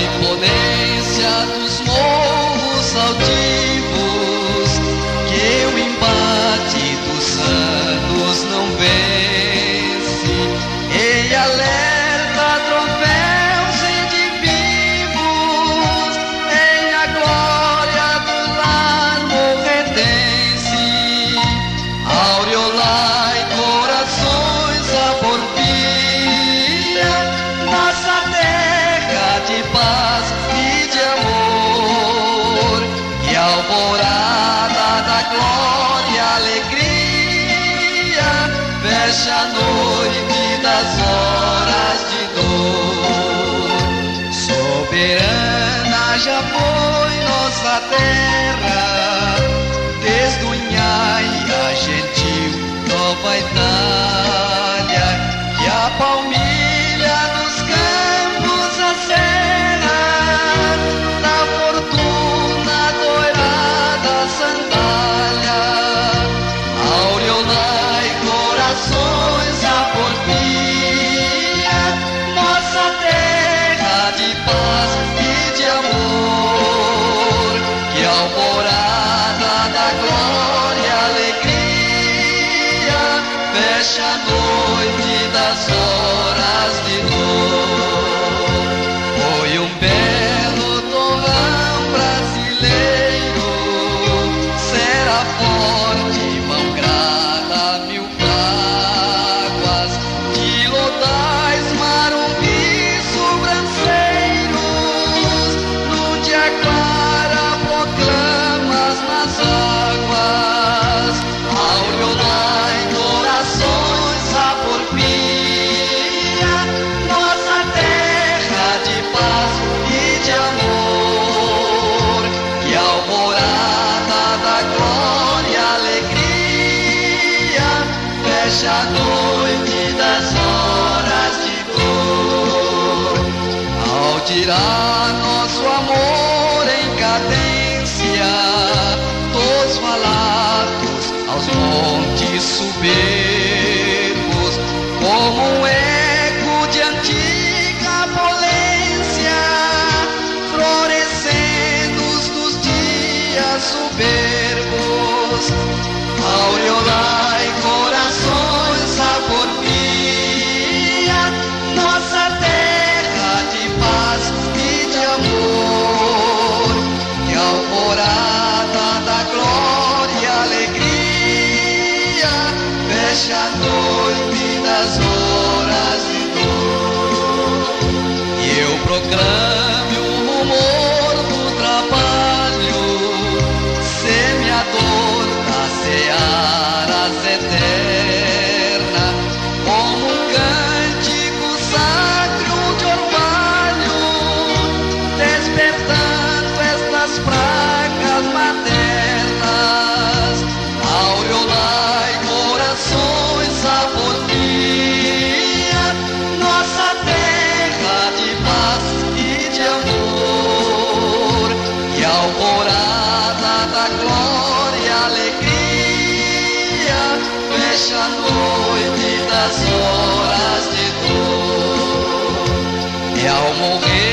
imponência dos morros altivos. fecha a noite das horas de dor. Soberana já foi nossa terra, desde o Inhai fecha a noite das horas de dor. fecha a noite das horas de dor. Ao tirar nosso amor em cadência, dos valados aos montes subir. programa. a noite das horas de dor. e ao morrer.